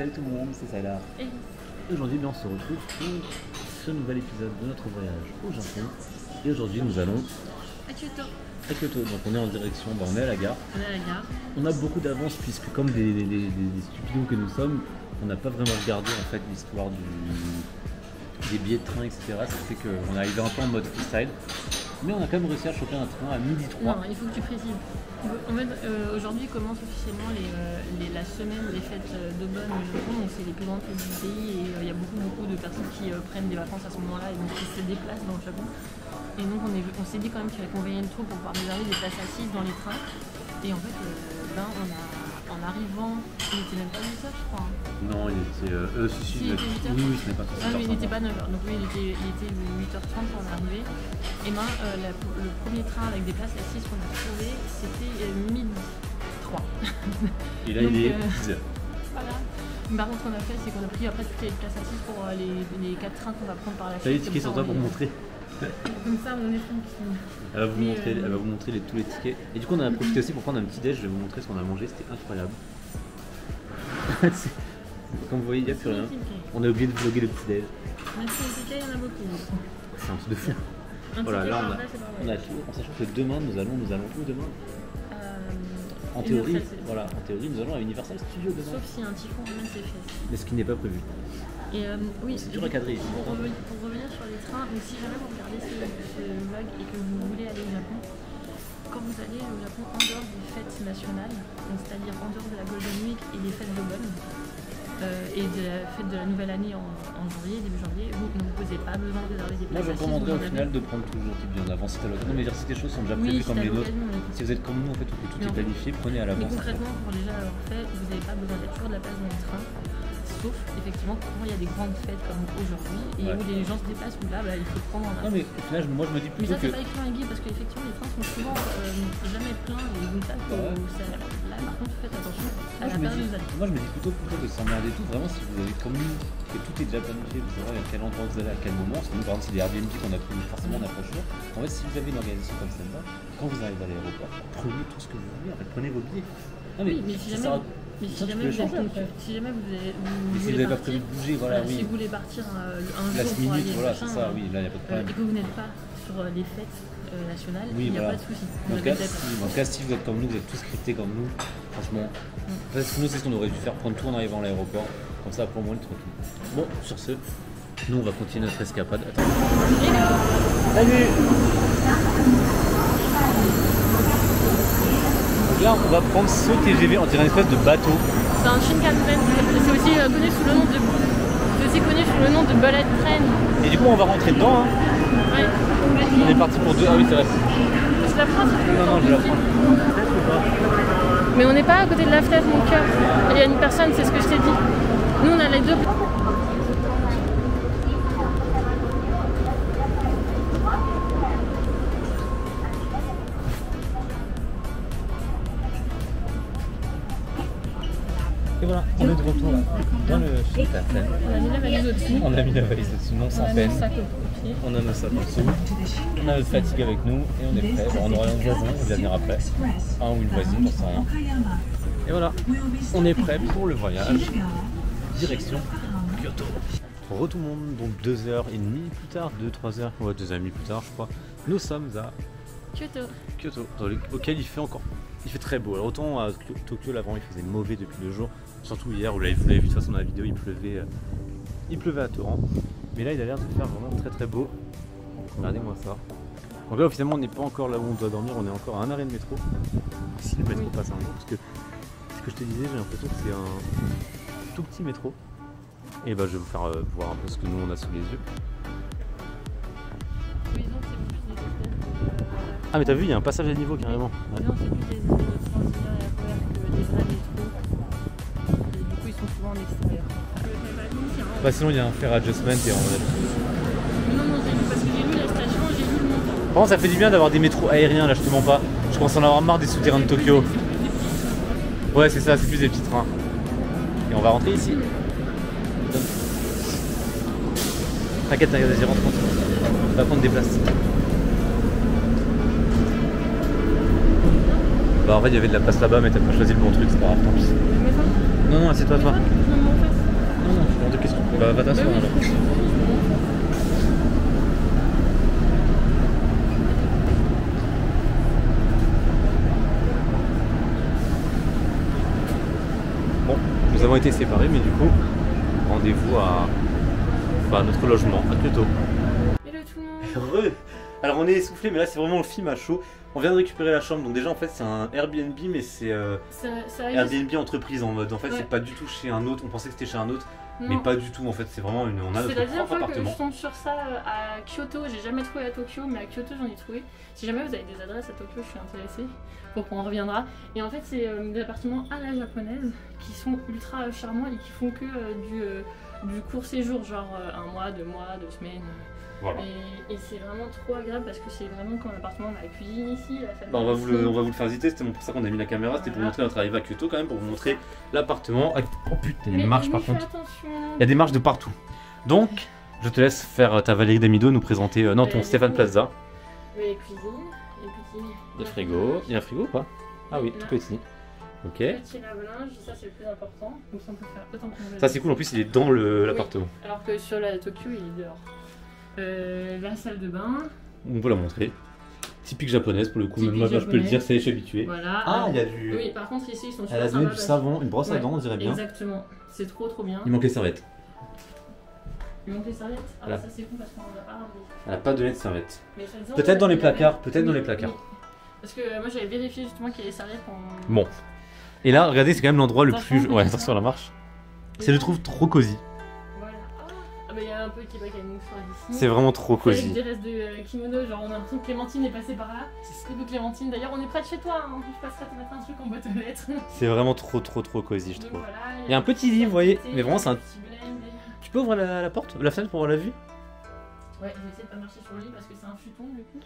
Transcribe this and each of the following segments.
Salut tout le monde, c'est Salah. Et Aujourd'hui, bien, on se retrouve pour ce nouvel épisode de notre voyage au Japon. Et aujourd'hui, nous allons à Kyoto. à Kyoto. Donc, on est en direction, bah, on est à la gare. On est à la gare. On a beaucoup d'avance puisque, comme des, des, des- des stupidos que nous sommes, on n'a pas vraiment regardé en fait l'histoire du, des billets de train, etc. Ça fait qu'on est arrivé un peu en mode freestyle. Mais on a quand même réussi à choper un train à midi 3. Non, il faut que tu précises. En fait, euh, aujourd'hui commence officiellement euh, la semaine des fêtes d'Aubonne au Japon. Donc, c'est les plus grandes fêtes du pays et euh, il y a beaucoup, beaucoup de personnes qui prennent des vacances à ce moment-là et donc qui se déplacent dans le Japon. Et donc, on est- on s'est dit quand même qu'il fallait qu'on veillait trop pour pouvoir réserver des places assises dans les trains. Et en fait, ben, on a, en arrivant, il était même pas 8 heures, je crois. hein. Non, il était. Euh, euh, si, si, Si, il était- était 8 heures. oui, oui, ce n'est pas Ah oui, il n'était pas 9h, donc oui, il était, il était 8h30 quand on est arrivé. Et ben, euh, la- le premier train avec des places assises qu'on a trouvé, c'était euh, midi 3. Et là, Donc, il est euh, 10 heures. Voilà. Par contre, ce qu'on a fait, c'est qu'on a pris après toutes les places assises pour euh, les, les 4 trains qu'on va prendre par la T'as suite. tickets sur Comme toi pour montrer. Comme ça, on est tranquille. Elle va vous montrer, elle va vous montrer les- tous les tickets. Et du coup, on en a profité aussi pour prendre un petit déj. Je vais vous montrer ce qu'on a mangé. C'était incroyable. Comme vous voyez, il n'y a plus rien. On a oublié de vlogger le petit déj. Merci, les tickets, il y en a beaucoup. C'est un truc de fou. Voilà, ticket là, on a, on a tout. En sachant que demain, nous allons, nous allons où demain? Euh, En théorie, voilà, en théorie, nous allons à Universal Studios demain. Sauf a un typhon qui mène ses fesses. Mais ce qui n'est pas prévu. Et euh, oui, C'est dur à cadrer ici. Pour, revenir, pour revenir sur les trains, si jamais vous regardez ce, ce vlog et que vous voulez aller au Japon, quand vous allez au Japon en dehors des fêtes nationales, c'est-à-dire en dehors de la Golden Week et des fêtes d'Aubonne, euh, et de la fête de la nouvelle année en, en janvier, début janvier, vous ne vous posez pas besoin de réserver des Moi, places. je assises, recommanderais au final de prendre toujours bien en avance l'occasion. Mais dire si des choses sont déjà prévues comme les nôtres. Si vous êtes comme nous, en fait, où tout Mais est planifié, prenez à Mais l'avance. concrètement, pour déjà l'avoir fait, vous n'avez pas besoin d'être toujours de la place dans le train. Sauf effectivement quand il y a des grandes fêtes comme aujourd'hui et Ouais. où les gens se déplacent, où là bah, il faut prendre en Non, mais au final, moi, je me dis Mais plutôt ça, que. c'est pas écrit les guides parce qu'effectivement, les trains sont souvent euh, jamais pleins et donc faut- ça- là, par contre, faites attention à Moi la je, me période vous allez. moi je me dis plutôt plutôt de s'emmerder tout. Vraiment, si vous avez comme nous, que tout est déjà planifié, vous savez à quel endroit vous allez, à quel moment. Parce que nous, par exemple, c'est des Airbnb qu'on a pris forcément on approche là. En fait, si vous avez une organisation comme celle-là, quand vous arrivez à l'aéroport, prenez tout ce que vous voulez. En fait, prenez vos billets. Non, mais, Oui, mais si jamais, mais si jamais vous, après. si jamais vous, avez- vous si voulez vous pas partir, prévu de bouger, voilà, voilà, oui. si vous voulez partir euh, un jour pour minute, aller voilà, machin, c'est ça, euh, oui, là, il n'y a pas de euh, problème. et que vous n'êtes pas sur euh, les fêtes euh, nationales, Oui, il n'y a voilà. pas de souci. En Vous tout, cas, pas. si, en tout cas, si vous êtes comme nous, vous êtes tous scriptés comme nous, franchement. Parce que nous, c'est ce qu'on aurait dû faire, prendre tout en arrivant à l'aéroport. Comme ça, pour moi, le tranquille. Bon, sur ce, nous, on va continuer notre escapade. Attends. Salut Donc là, on va prendre ce TGV, on dirait une espèce de bateau. C'est un Shinkansen, c'est aussi euh, connu sous le nom de c'est aussi connu sous le nom de Bullet Train. Et du coup, on va rentrer dedans. Hein. Ouais. On est parti pour deux. Ah oui, c'est vrai. C'est la France. Non, non, je la prends. Mais on n'est pas à côté de la fenêtre, mon cœur. Il y a une personne, c'est ce que je t'ai dit. Nous, on a les deux. Dans le. On a mis la valise au-dessus. On a mis la valise dessus, non On sans peine. On a nos sacs en dessous. On a notre fatigue avec nous et on est prêt. Bon, on aura un voisin qui va venir après. Un ou une voisine, j'en sais rien. Et voilà, on est prêt pour le voyage. Direction Kyoto. Re tout le monde, donc 2h30 plus tard, 2-3 heures, ouais 2 h 30 plus tard je crois, nous sommes à Kyoto. Kyoto, auquel il fait encore. Il fait très beau. Alors autant à Kyo- Tokyo l'avant il faisait mauvais depuis deux jours, surtout hier, vous l'avez vu de toute façon dans la vidéo, il pleuvait, euh, il pleuvait à torrent. Mais là il a l'air de faire vraiment très très beau. Regardez-moi ça. Donc là officiellement on n'est pas encore là où on doit dormir, on est encore à un arrêt de métro. Si le métro Oui. passe un jour, parce que ce que je te disais, j'ai l'impression que c'est un tout petit métro. Et bah je vais vous faire euh, voir un peu ce que nous on a sous les yeux. Oui, non, c'est plus des espèces Ah mais t'as vu, il y a un passage à niveau carrément. Non, c'est plus des des en extérieur. Bah sinon il y a un fair adjustment et on Non, non, j'ai lu parce que j'ai lu la station, j'ai lu le montant. Par contre, ça fait du bien d'avoir des métros aériens là, je te mens pas. Je commence à en avoir marre des souterrains de Tokyo. Ouais, c'est ça, c'est plus des petits trains. Et on va rentrer ici. T'inquiète, t'inquiète, vas-y, rentre, rentre. On va prendre des places. Bah, en fait, il y avait de la place là-bas, mais t'as pas choisi le bon truc, c'est pas grave, tant pis. Non, non, assieds-toi, toi me mets en face. Hors de. Bah, va t'asseoir Bah alors. Bon, nous avons été séparés, mais du coup, rendez-vous à bah, notre logement à Kyoto. Hello tout le monde Heureux Alors on est essoufflé, mais là c'est vraiment le film à chaud. On vient de récupérer la chambre, donc déjà en fait c'est un Airbnb, mais c'est euh, Airbnb entreprise en mode. En fait Ouais. c'est pas du tout chez un autre. On pensait que c'était chez un autre, mais pas du tout. En fait c'est vraiment une. On a C'est notre fois que je tombe sur ça euh, à Kyoto. J'ai jamais trouvé à Tokyo, mais à Kyoto j'en ai trouvé. Si jamais vous avez des adresses à Tokyo, je suis intéressée. Pour qu'on reviendra. Et en fait, c'est euh, des appartements à la japonaise qui sont ultra charmants et qui font que euh, du, du court séjour, genre euh, un mois, deux mois, deux semaines. Voilà. Et, et c'est vraiment trop agréable parce que c'est vraiment comme un appartement. On a la cuisine ici, la salle Bah, on, va vous le, on va vous le faire visiter, c'était pour ça qu'on a mis la caméra, c'était pour Voilà. montrer notre arrivée à Kyoto quand même, pour vous montrer l'appartement. Ah, Oh putain, il y a Mais- une marche mais par contre. attention. Il y a des marches de partout. Donc, je te laisse faire ta Valérie Damido, nous présenter, euh, non, ton Euh, Stéphane. Plaza. Oui, les cuisines, les petits. Il y a frigo. Il y a un frigo ou pas? Ah oui, tout petit. Ok. Petit lave-linge, ça c'est le plus important. Donc ça on peut faire autant qu'on veut. Ça c'est cool, en plus il est dans le- l'appartement. Alors que sur la Tokyo, il est dehors. Euh, la salle de bain, On peut la montrer. Typique japonaise pour le coup, même moi je peux le japonaise. dire, ça y est, je suis habitué. voilà. Ah, il y a du. Oui, par contre ici ils sont sur Elle a donné du savon, une brosse à Ouais, dents, on dirait bien. Exactement, c'est trop trop bien. Il manque les serviettes. Il manque les serviettes Ah Voilà. ça c'est cool parce qu'on en a pas ramené. Elle a pas donné de serviettes. Mais ça disant, Peut-être dans les il y avait- placards, peut-être dans les placards. oui. Parce que euh, moi j'avais vérifié justement qu'il y avait des serviettes en. Bon. Et là, regardez, c'est quand même l'endroit le plus. Ouais, attention à la marche. C'est, je le trouve, trop cosy. Voilà. Ah, ah bah y a un peu une mouchoir d'ici. C'est vraiment trop Avec cosy. des restes de euh, kimono, genre on a l'impression que Clémentine est passée par là. Coucou Clémentine, d'ailleurs on est près de chez toi, hein. je passerai te mettre un truc en boîte aux lettres. C'est vraiment trop, trop, trop cosy, je trouve. voilà, Il y a un petit lit, vous voyez, mais vraiment, c'est un- Tu peux ouvrir la, la porte, la fenêtre pour voir la vue? Ouais, je vais essayer de pas marcher sur le lit parce que c'est un futon du coup.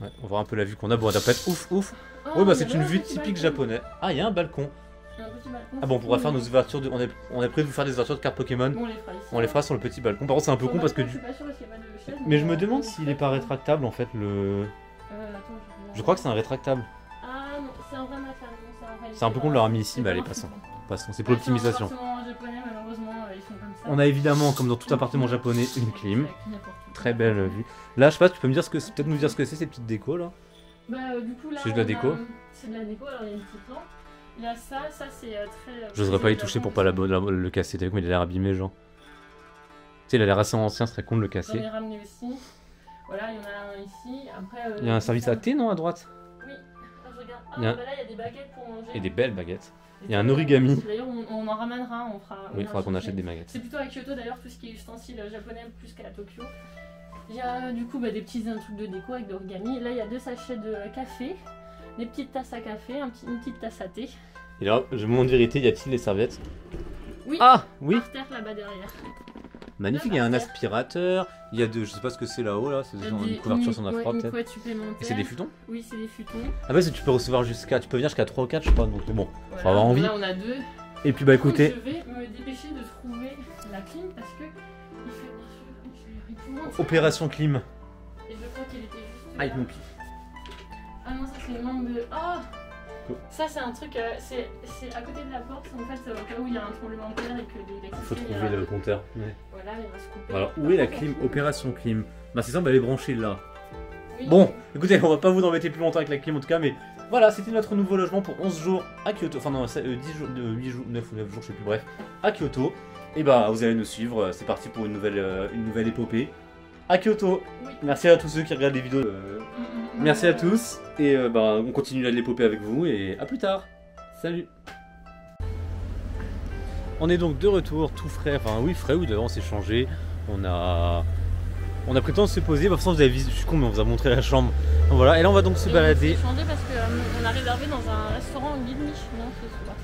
Ouais, on va voir un peu la vue qu'on a. Bon, elle doit pas être ouf, ouf. Oh, Ouais, bah c'est une un vue typique balcon. japonais. Ah, il y a un balcon. Un petit. Ah bon, on pourra faire nos ouvertures de. On a, on a prévu de faire des ouvertures de cartes Pokémon. Bon, on les fera ici. On les fera sur le petit balcon. Par contre, c'est un peu con parce que balcon, du. Je suis pas sûre parce qu'il y a pas de chaise. Mais je me demande s'il est pas rétractable en fait le. Euh, attends, je crois que c'est un rétractable. Ah non, c'est un vrai c'est un vrai C'est un peu con de l'avoir mis ici, mais allez, passons. Passons, c'est pour l'optimisation. euh. On a évidemment, comme dans tout appartement japonais, une clim. Très belle vue. Là, je sais pas, tu peux me dire ce que peut-être nous dire ce que c'est ces petites décos là Bah, euh, du coup, là. C'est de la on a- déco C'est de la déco, alors il y a une petite lampe. Il y a ça, ça c'est euh, très. euh, J'oserais pas y toucher pour pas la, le casser. T'as vu comme il a l'air abîmé, genre. Tu sais, il a l'air assez ancien, ce serait con de le J'en casser. ai ramené aussi. Voilà, il y en a un ici. Après. euh, Il y a un service à thé, non, à droite? Oui. Ah, je regarde. Ah, Il y a un- bah là, il y a des baguettes pour manger. Et des belles baguettes. Il y a un origami. D'ailleurs, on, on en ramènera, on fera. Oui, il faudra qu'on achète des baguettes. C'est plutôt à Kyoto d'ailleurs, tout ce qui est ustensiles japonais plus qu'à Tokyo. Il y a du coup bah, des petits un trucs de déco avec de l'origami. Là, il y a deux sachets de café, des petites tasses à café, un petit- une petite tasse à thé. Et là, je me demande de vérité, y a-t-il les serviettes? Oui. Ah, oui Par terre là-bas derrière. Magnifique, il y a un aspirateur, il y a de. Je sais pas ce que c'est là-haut là, c'est des- une couverture sur ouais, notre froid une peut-être. Et c'est des futons? Oui, c'est des futons. Ah bah, c'est- tu peux recevoir jusqu'à. Tu peux venir jusqu'à 3 ou 4, je crois, donc bon. Voilà. avoir envie. Là, on a deux. Et puis bah écoutez, Je vais me dépêcher de trouver la clim parce que il fait opération clim. Et je crois qu'il était juste. Aïe là. mon pied. Ah non, ça c'est le membre de. Ah Quoi Ça c'est un truc, euh, c'est à côté de la porte, en fait, euh, au cas où il y a un tremblement de terre et que l'électricité. Faut ira- trouver le compteur. Voilà, il va se couper. Alors, où Par est la clim? On- Opération clim. Bah c'est simple, elle est branchée là. Oui. Bon, écoutez, on va pas vous embêter plus longtemps avec la clim en tout cas, mais voilà, c'était notre nouveau logement pour 11 jours à Kyoto. Enfin non, c'est, euh, 10 jours, de 8 jours, 9 ou 9 jours, je sais plus, bref, à Kyoto. Et bah vous allez nous suivre, euh, c'est parti pour une nouvelle, euh, une nouvelle épopée à Kyoto. Oui. Merci à tous ceux qui regardent les vidéos. euh, Mm, mm, mm. merci à tous, et euh, bah on continue l'épopée avec vous, et à plus tard. Salut On est donc de retour, tout frais, enfin oui frais, oui d'ailleurs on s'est changé, on a... On a pris le temps de se poser, bah, façon vous avez vu, je suis con mais on vous a montré la chambre. Donc voilà, et là on va donc se Et balader. On s'est changé parce qu'on a réservé dans un restaurant guide Michelin ce soir.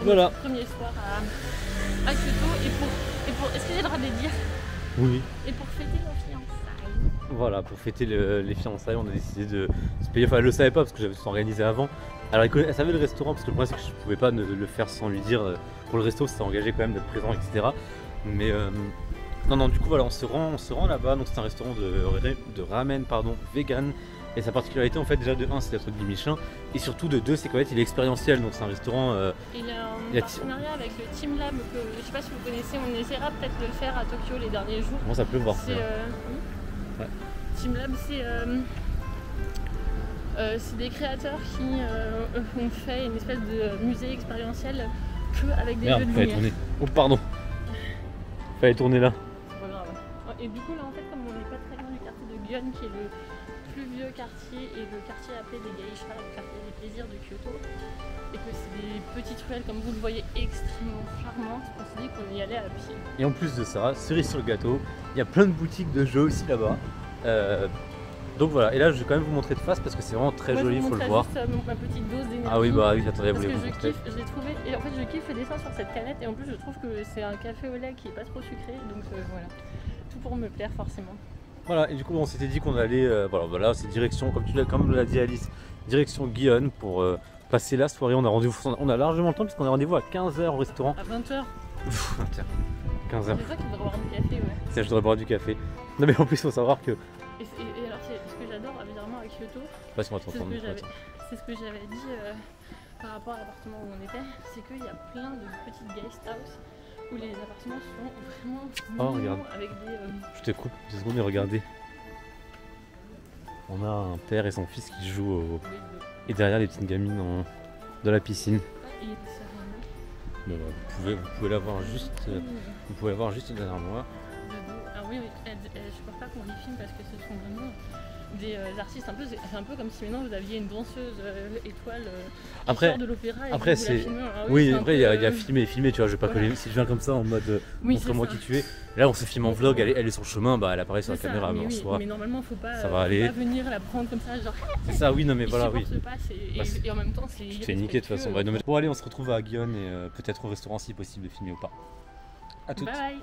Voilà. Premier soir à, à Kyoto. Et pour, et pour. Est-ce que j'ai le droit de dire? Oui. Et pour fêter nos fiançailles. Voilà, pour fêter le- les fiançailles, on a décidé de se payer. Enfin, elle le savait pas parce que j'avais tout organisé avant. Alors, elle, savait le restaurant parce que le problème, c'est que je pouvais pas ne- le faire sans lui dire. euh, Pour le resto, c'était engagé quand même d'être présent, etc. Mais euh, non, non, du coup, voilà, on se rend, on se rend là-bas. Donc, c'est un restaurant de, de ramen, pardon, vegan. Et sa particularité en fait déjà de 1 c'est d'être guide Michelin et surtout de 2 c'est qu'en fait il est expérientiel donc c'est un restaurant euh, Il a un Il y a- partenariat avec le Team Lab que je sais pas si vous connaissez, on essaiera peut-être de le faire à Tokyo les derniers jours. comment ça peut voir C'est euh, oui. Ouais. Team Lab, c'est euh, euh, c'est des créateurs qui euh, ont fait une espèce de musée expérientiel que avec des Merde, jeux de fallait lumière. tourner. Oh pardon. Fallait tourner là. C'est pas grave. Et du coup là en fait comme on n'est pas très loin du quartier de Gion qui est le plus vieux quartier et le quartier appelé des geishas, le quartier des plaisirs de Kyoto, et que c'est des petites ruelles comme vous le voyez extrêmement charmantes, on s'est dit qu'on y allait à pied. Et en plus de ça, cerise sur le gâteau, il y a plein de boutiques de jeux aussi là-bas. Euh, donc voilà, et là je vais quand même vous montrer de face parce que c'est vraiment très Moi, joli, vous faut le voir. juste, euh, mon- ma petite dose d'énergie. Ah oui, bah oui, j'attendais vous les que je montrer. kiffe, je l'ai trouvé, et en fait je kiffe le dessin sur cette canette, et en plus je trouve que c'est un café au lait qui est pas trop sucré, donc euh, voilà. Tout pour me plaire forcément. Voilà, et du coup on s'était dit qu'on allait, euh, voilà, voilà c'est direction, comme tu l'as, comme l'a dit Alice, direction Guillaume pour euh, passer la soirée. On a rendez-vous, on a largement le temps puisqu'on a rendez-vous à 15h au restaurant. À 20h, 15h. c'est ça qui boire du café, ouais. Tiens, je devrais boire du café. Non mais en plus faut savoir que, Et, c'est- et alors c'est ce que j'adore évidemment à Kyoto, pas si on va c'est ce t'entendre. que j'avais c'est ce que j'avais dit euh, par rapport à l'appartement où on était, c'est qu'il y a plein de petites guest house où les appartements sont vraiment Oh, regarde. avec des... euh, Je te coupe deux secondes et regardez. On a un père et son fils qui jouent au... oui, de- et derrière les petites gamines en... dans la piscine. et cérémonies. Mais voilà, vous pouvez, vous pouvez la voir juste, euh, vous pouvez la voir juste derrière moi. de. Ah oui, oui, je pense pas qu'on les filme parce que ce sont vraiment des euh, artistes un peu. C'est un peu comme si maintenant vous aviez une danseuse euh, étoile euh, qui Après- sort de l'opéra et après, c'est- filmez. Ah Oui, un après il y, a- il y a filmé filmé, tu vois, je vais pas voilà. coller. Si je viens comme ça en mode Oui, montre-moi qui tu es. Là on se filme en vlog, elle est, elle est sur le chemin, bah elle apparaît sur la ça, caméra, mais, mais, en oui, soi. mais normalement, faut pas, ça va faut aller. pas venir la prendre comme ça, genre. C'est ça, oui, non mais il voilà, oui. pas, et, Bah, et en même temps, c'est. Tu te fais niquer de toute façon. Bon allez, on se retrouve à Guillaume et peut-être au restaurant si possible de filmer ou pas. À toutes. Bye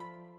bye. Ciao